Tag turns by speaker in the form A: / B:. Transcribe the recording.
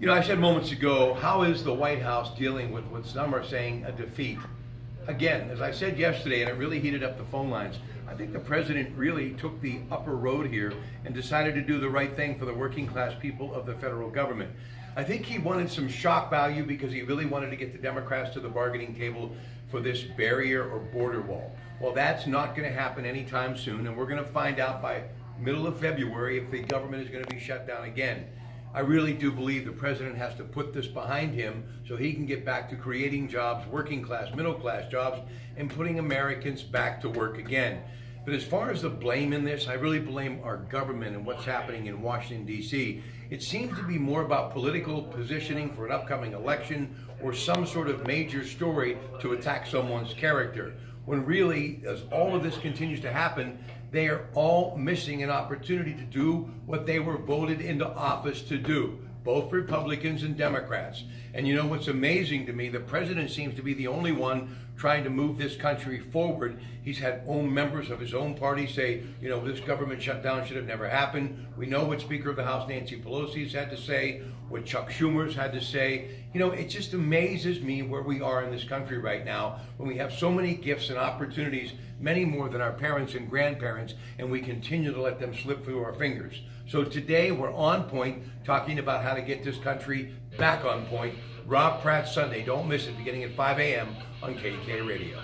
A: You know, I said moments ago, how is the White House dealing with what some are saying a defeat? Again, as I said yesterday, and it really heated up the phone lines, I think the president really took the upper road here and decided to do the right thing for the working class people of the federal government. I think he wanted some shock value because he really wanted to get the Democrats to the bargaining table for this barrier or border wall. Well, that's not going to happen anytime soon, and we're going to find out by middle of February if the government is going to be shut down again. I really do believe the president has to put this behind him so he can get back to creating jobs, working class, middle class jobs, and putting Americans back to work again. But as far as the blame in this, I really blame our government and what's happening in Washington, D.C. It seems to be more about political positioning for an upcoming election or some sort of major story to attack someone's character. When really, as all of this continues to happen, they are all missing an opportunity to do what they were voted into office to do, both Republicans and Democrats. And you know what's amazing to me? The president seems to be the only one trying to move this country forward. He's had own members of his own party say, you know, this government shutdown should have never happened. We know what Speaker of the House Nancy Pelosi has had to say, what Chuck Schumer's had to say. You know, it just amazes me where we are in this country right now when we have so many gifts and opportunities, many more than our parents and grandparents, and we continue to let them slip through our fingers. So today we're on point talking about how to get this country back on point. Rob Pratte Sunday. Don't miss it beginning at 5 a.m. on KDKA Radio.